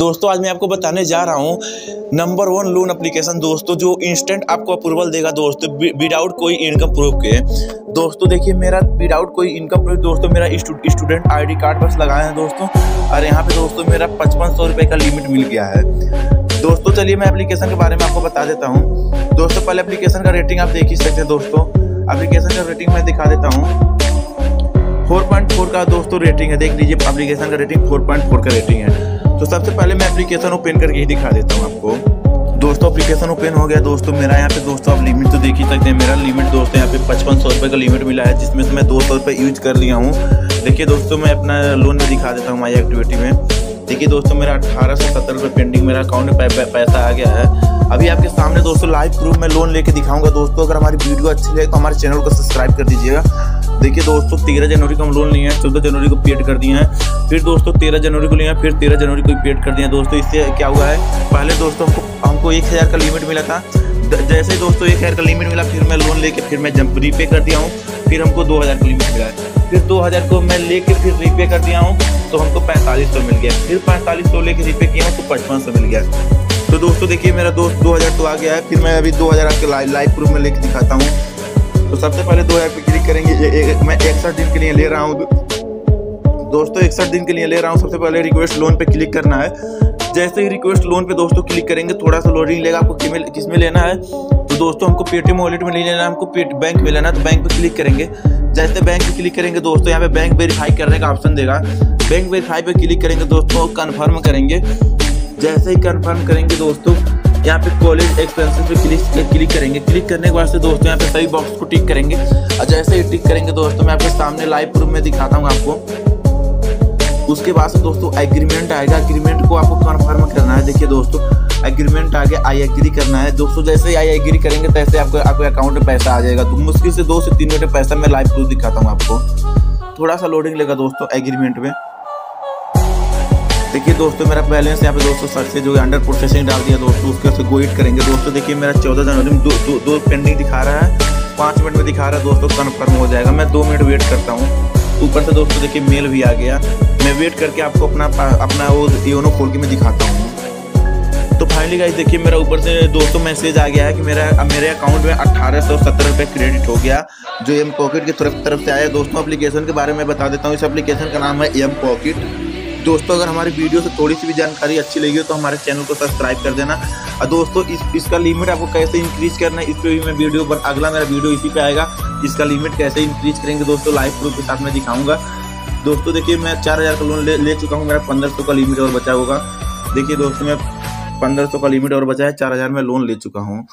दोस्तों, आज मैं आपको बताने जा रहा हूँ नंबर वन लोन एप्लीकेशन दोस्तों, जो इंस्टेंट आपको अप्रूवल देगा दोस्तों विदाउट कोई इनकम प्रूफ के। दोस्तों, देखिए मेरा विदाउट कोई इनकम प्रूफ दोस्तों, मेरा स्टूडेंट आईडी कार्ड बस लगाए हैं दोस्तों, और यहाँ पे दोस्तों मेरा पचपन सौ का लिमिट मिल गया है। दोस्तों, चलिए मैं एप्लीकेशन के बारे में आपको बता देता हूँ। दोस्तों, पहले एप्लीकेशन का रेटिंग आप देख ही सकते हैं दोस्तों। एप्लीकेशन का रेटिंग मैं दिखा देता हूँ। फोर पॉइंट फोर का दोस्तों रेटिंग है, देख लीजिए एप्लीकेशन का रेटिंग फोर पॉइंट फोर का रेटिंग है। तो सबसे पहले मैं एप्लीकेशन ओपन करके ही दिखा देता हूँ आपको। दोस्तों एप्लीकेशन ओपन हो गया। दोस्तों, मेरा यहाँ पे दोस्तों, आप लिमिट तो देख ही सकते हैं। मेरा लिमिट दोस्तों, यहाँ पे पचपन सौ रुपये का लिमिट मिला है, जिसमें से मैं दो सौ रुपये यूज़ कर लिया हूँ। देखिए दोस्तों, मैं अपना लोन में दिखा देता हूँ माई एक्टिविटी में। देखिए दोस्तों, मेरा अठारह सौ सत्तर रुपये पेंडिंग मेरा अकाउंट में पैसा आ गया है। अभी आपके सामने दोस्तों लाइव प्रूफ में लोन लेके दिखाऊँगा। दोस्तों, अगर हमारी वीडियो अच्छी लगे तो हमारे चैनल को सब्सक्राइब कर दीजिएगा। देखिए दोस्तों, तेरह जनवरी को हम लोन लिए हैं, चौदह जनवरी को पेड कर दिए हैं। फिर दोस्तों, तेरह जनवरी को लिए हैं, फिर तेरह जनवरी को पेड कर हैं। दोस्तों, इससे क्या हुआ है? पहले दोस्तों, हमको हमको एक हज़ार का लिमिट मिला था। जैसे दोस्तों एक हज़ार का लिमिट मिला, फिर मैं लोन लेके, फिर मैं जब रीपे कर दिया हूँ। फिर हमको दो हज़ार का लिमिट मिला है। फिर दो हज़ार को मैं लेके, फिर रीपे कर दिया हूँ तो हमको पैंतालीस सौ मिल गया। फिर पैंतालीस सौ लेके रीपे किया हूँ तो पचपन सौ मिल गया। तो दोस्तों, देखिए मेरा दोस्त दो हज़ार तो आ गया है। फिर मैं अभी दो हज़ार आपके लाइव प्रूफ में लेके दिखाता हूँ। तो सबसे पहले दो ऐप पे क्लिक करेंगे। ए, ए, मैं इकसठ दिन के लिए ले रहा हूँ। दोस्तों इकसठ दिन के लिए ले रहा हूँ। सबसे पहले रिक्वेस्ट लोन पे क्लिक करना है। जैसे ही रिक्वेस्ट लोन पे दोस्तों क्लिक करेंगे थोड़ा सा लोडिंग लेगा आपको किसमें लेना है? तो दोस्तों हमको पेटीएम वॉलेट में नहीं लेना है हमको बैंक में लेना है तो बैंक पे क्लिक करेंगे। जैसे बैंक पे क्लिक करेंगे दोस्तों यहाँ पे बैंक वेरीफाई करने का ऑप्शन देगा। बैंक वेरीफाई पे क्लिक करेंगे दोस्तों कन्फर्म करेंगे। जैसे ही कन्फर्म करेंगे दोस्तों यहाँ पे कॉलेज एक्सपेंसिव पे क्लिक क्लिक करेंगे। क्लिक करने के बाद से दोस्तों यहाँ पे सभी बॉक्स को टिक करेंगे। और जैसे ही टिक करेंगे दोस्तों, मैं आपके सामने लाइव प्रूफ में दिखाता हूँ आपको। उसके बाद से दोस्तों एग्रीमेंट आएगा। एग्रीमेंट को आपको कन्फर्म करना है। देखिए दोस्तों एग्रीमेंट आगे आई एग्री करना है। दोस्तों, जैसे ही आई एग्री करेंगे, तैसे आपको, आपके अकाउंट में पैसा आ जाएगा। तो मुश्किल से दो से तीन मिनट पैसा मैं लाइव प्रूफ दिखाता हूँ आपको। थोड़ा सा लोडिंग लेगा दोस्तों एग्रीमेंट में। देखिए दोस्तों मेरा बैलेंस यहाँ पे दोस्तों सर से जो अंडर प्रोसेसिंग डाल दिया दोस्तों उसके से गोइट करेंगे। दोस्तों देखिए मेरा चौदह जनवरी में दो दो, दो पेंडिंग दिखा रहा है। पाँच मिनट में दिखा रहा है दोस्तों कन्फर्म हो जाएगा। मैं दो मिनट वेट करता हूँ। ऊपर से दोस्तों देखिए मेल भी आ गया। मैं वेट करके आपको अपना अपना वो योनो खोल के मैं दिखाता हूँ। तो फाइनली गाइस देखिए मेरा ऊपर से दोस्तों मैसेज आ गया है कि मेरा मेरे अकाउंट में अट्ठारह सौ सत्तर रुपये क्रेडिट हो गया। जो एम पॉकेट की तरफ़ तरफ़ से आया दोस्तों एप्लीकेशन के बारे में बता देता हूँ। इस एप्लीकेशन का नाम है एम पॉकेट दोस्तों अगर हमारी वीडियो से थोड़ी सी भी जानकारी अच्छी लगी हो तो हमारे चैनल को सब्सक्राइब कर देना। और दोस्तों इस इसका लिमिट आपको कैसे इंक्रीज करना है इस पर भी मैं वीडियो पर अगला मेरा वीडियो इसी पे आएगा इसका लिमिट कैसे इंक्रीज करेंगे दोस्तों लाइव प्रूफ के साथ में दिखाऊँगा। दोस्तों देखिए मैं चार हज़ार का लोन ले, ले चुका हूँ मेरा पंद्रह सौ का लिमिट और बचा होगा। देखिए दोस्तों मैं पंद्रह सौ का लिमिट और बचा है चार हज़ार में लोन ले चुका हूँ।